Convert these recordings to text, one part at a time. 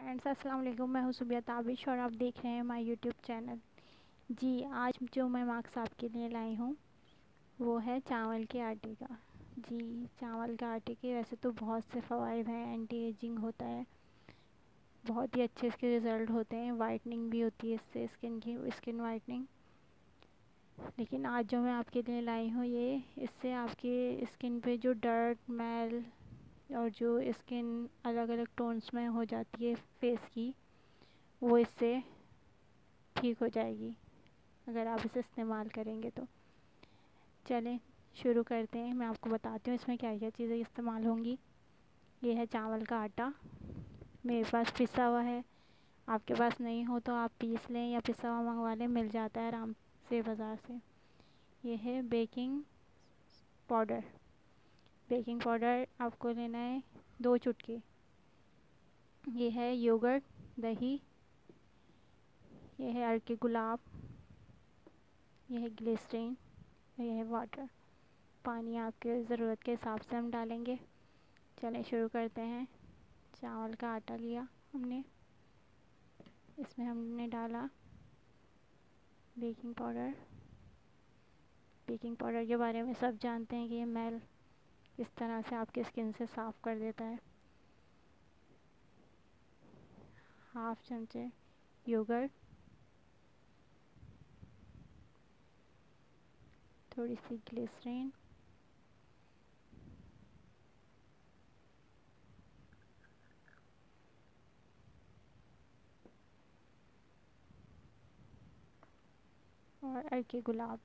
Friends अस्सलाम वालेकुम मैं हूँ सुबिया ताबिश और आप देख रहे हैं माय यूट्यूब चैनल जी, आज जो मैं मार्क्स आपके लिए लाई हूँ, वो है चावल के आटे का। जी, चावल के आटे के वैसे तो बहुत से फ़वाद हैं एंटी एजिंग होता है। बहुत ही अच्छे इसके रिज़ल्ट होते हैं वाइटनिंग भी होती है इससे स्किन की स्किन वाइटनिंग लेकिन आज जो मैं आपके लिए लाई हूँ ये, इससे आपके स्किन पे जो डर्ट मैल और जो स्किन अलग अलग टोन्स में हो जाती है फेस की, वो इससे ठीक हो जाएगी, अगर आप इसे इस्तेमाल करेंगे तो। चलें, शुरू करते हैं। मैं आपको बताती हूँ इसमें क्या क्या चीज़ें इस्तेमाल होंगी। ये है चावल का आटा। मेरे पास पिसा हुआ है। आपके पास नहीं हो तो आप पीस लें या पिसा हुआ मंगवा लें, मिल जाता है आराम से बाज़ार से। ये है बेकिंग पाउडर बेकिंग पाउडर आपको लेना है दो चुटकी। ये है योगर्ट दही, ये है अर्के गुलाब, ये है ग्लिसरीन ये है वाटर पानी आपके ज़रूरत के हिसाब से हम डालेंगे। चलें शुरू करते हैं। चावल का आटा लिया हमने। इसमें हमने डाला बेकिंग पाउडर बेकिंग पाउडर के बारे में सब जानते हैं कि ये मैल इस तरह से आपकी स्किन से साफ़ कर देता है। हाफ़ चमचे योगर्ट थोड़ी सी ग्लिसरीन और अर्के गुलाब।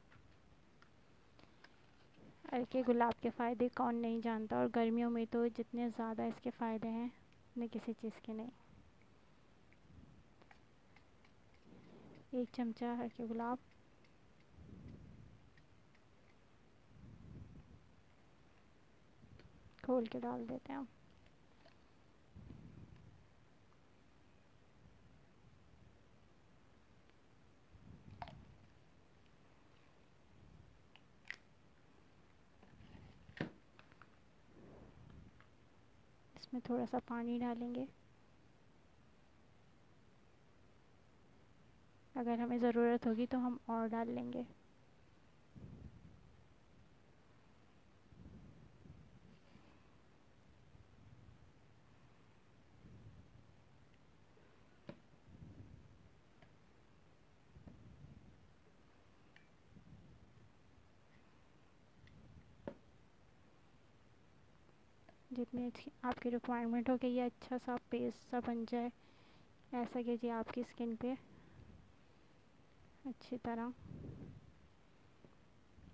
के गुलाब के फ़ायदे कौन नहीं जानता और गर्मियों में तो जितने ज़्यादा इसके फ़ायदे हैं उतने किसी चीज़ के नहीं। एक चमचा हल्के गुलाब। खोल के डाल देते हैं इसमें थोड़ा सा पानी डालेंगे। अगर हमें ज़रूरत होगी तो हम और डाल लेंगे। जितनी आपकी रिक्वायरमेंट हो कि ये अच्छा सा पेस्ट सा बन जाए। ऐसा कीजिए आपकी स्किन पे। अच्छी तरह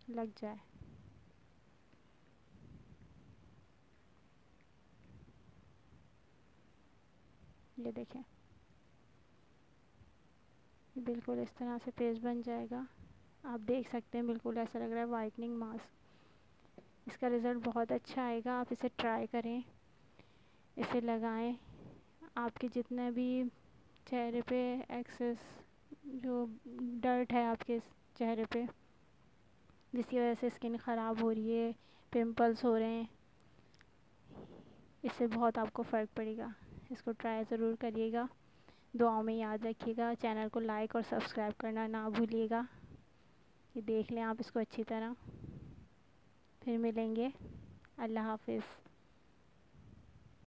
लग जाए। ये देखें। बिल्कुल इस तरह से पेस्ट बन जाएगा। आप देख सकते हैं, बिल्कुल ऐसा लग रहा है वाइटनिंग मास्क इसका रिज़ल्ट बहुत अच्छा आएगा, आप इसे ट्राई करें, इसे लगाएँ। आपके जितने भी चेहरे पे एक्सेस, जो डर्ट है आपके चेहरे पे, जिसकी वजह से स्किन ख़राब हो रही है, पिंपल्स हो रहे हैं, इससे बहुत आपको फ़र्क पड़ेगा। इसको ट्राई ज़रूर करिएगा। दुआओं में याद रखिएगा। चैनल को लाइक और सब्सक्राइब करना ना भूलिएगा। ये देख लें आप इसको अच्छी तरह। फिर मिलेंगे। अल्लाह हाफिज़।